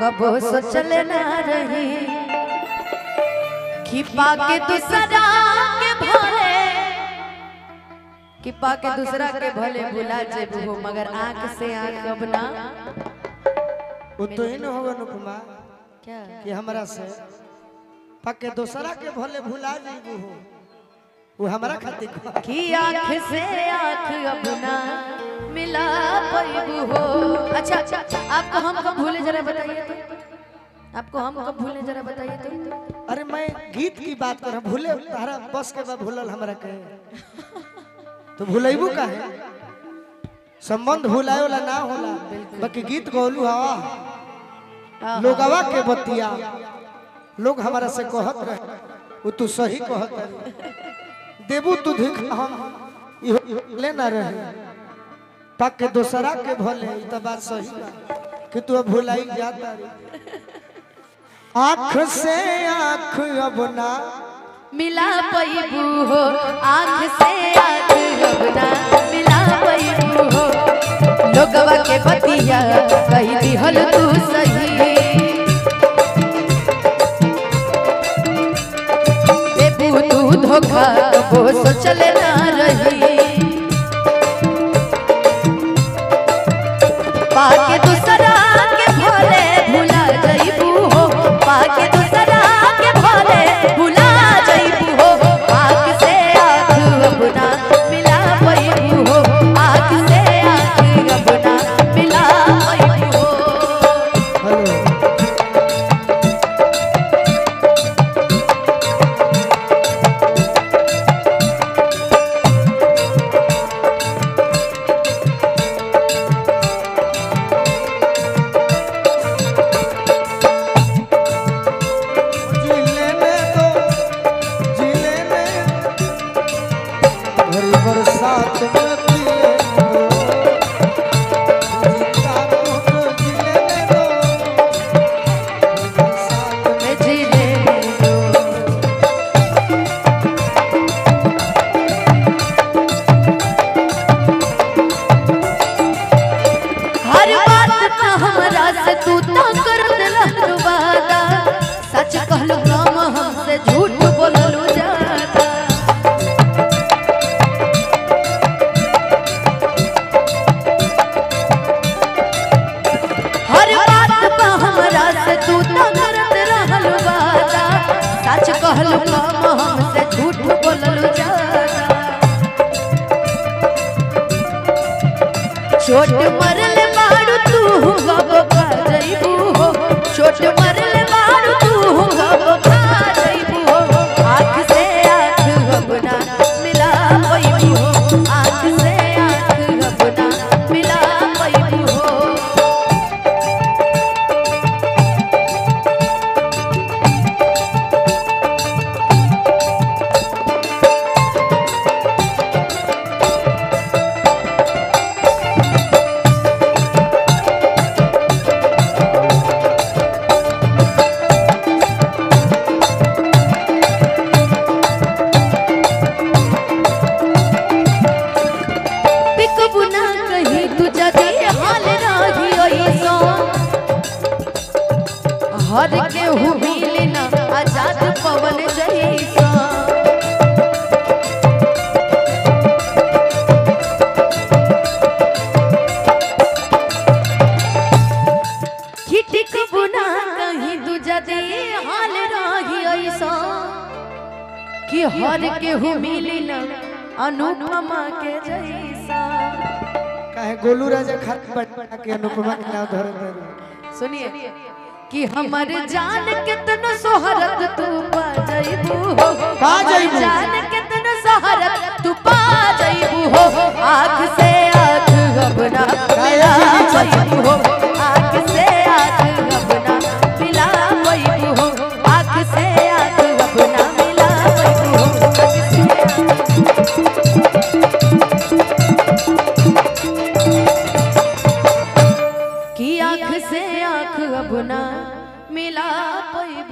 कबो सोचल ना रही। कि पाके दूसरा के भले। कि पाके दूसरा के भले भुला जेबू मगर आँख से आँख अब ना। वो तो ही न होगा नुकुमा क्या? कि हमरा से पक्के दूसरा के भले भुला जाइबू हो वो हमरा खातिर। कि आँख से आँख अब ना मिला पैबू हो। अच्छा अच्छा आपको हम कब भूले जरा बताइए? आपको हम कब भूले? जरा बताइए तो। अरे मैं गीत की बात कर रहा भूले तारा बस के बाद भूलल हमरा के। तो भूलेबू काहे संबंध भुलाए वाला ना होला बाकी गीत गौलू हवा लोगवा के बतिया लोग हमारा से कहत रहे वो तू सही कहत देबू तू धिक हम इहो लेना रहे। पक के दोसरा के भले ई त बात सही कि तू अब भुलाई जाता रे। आँख से आँख अब ना। मिला पैबू हो आँख से आँख अब ना। मिला पैबू हो लोगवा के बतिया, कही दिहल तू सही। देबू तू धोखा वो सोचल ना रही। साथ छोट मरल बाड़ू तू गब खा जइबू हो। छोट मरल बाड़ू कि हर के हो मिली ना अनुपमा के जैसा। काहे गोलू राजा खत बटा के अनुपमा के नाम धर धर। सुनिए कि हमर जान कितना सोहरत तू पा जइबू हो पा जइबू। जान कितना सोहरत तू पा से গুনা মিলা পাইব